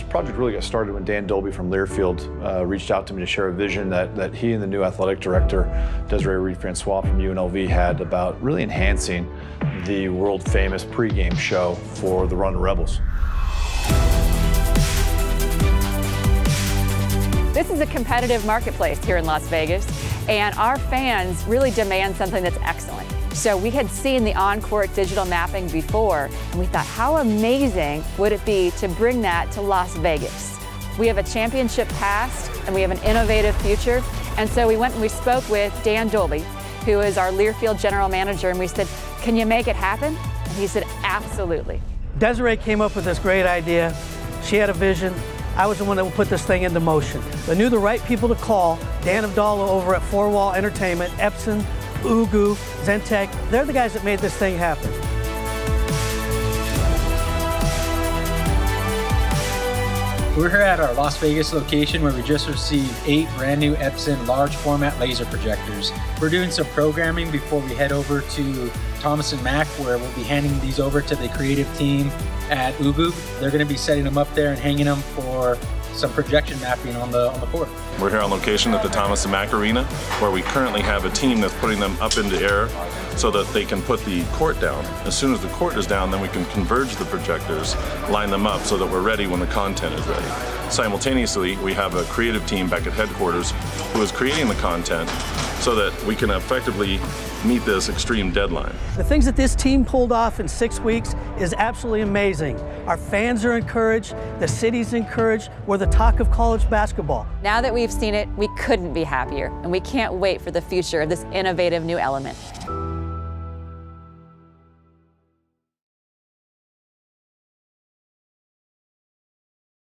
project really got started when Dan Dolby from Learfield uh, reached out to me to share a vision that, that he and the new athletic director, Desiree Reed Francois from UNLV, had about really enhancing the world famous pregame show for the Runnin' Rebels. This is a competitive marketplace here in Las Vegas, and our fans really demand something that's excellent. So we had seen the on-court digital mapping before, and we thought, how amazing would it be to bring that to Las Vegas? We have a championship past, and we have an innovative future, and so we went and we spoke with Dan Dolby, who is our Learfield general manager, and we said, can you make it happen? And he said, absolutely. Desiree came up with this great idea. She had a vision. I was the one that put this thing into motion. I knew the right people to call. Dan Abdallah over at 4Wall Entertainment, Epson, oogoog, zennTEK. They're the guys that made this thing happen. We're here at our Las Vegas location where we just received eight brand new Epson large format laser projectors. We're doing some programming before we head over to Thomas and Mack where we'll be handing these over to the creative team at oogoog. They're going to be setting them up there and hanging them for some projection mapping on the on the court. We're here on location at the Thomas and Mack Arena, where we currently have a team that's putting them up into air so that they can put the court down. As soon as the court is down, then we can converge the projectors, line them up so that we're ready when the content is ready. Simultaneously, we have a creative team back at headquarters who is creating the content so that we can effectively meet this extreme deadline. The things that this team pulled off in six weeks is absolutely amazing. Our fans are encouraged, the city's encouraged, we're the talk of college basketball. Now that we've seen it, we couldn't be happier, and we can't wait for the future of this innovative new element.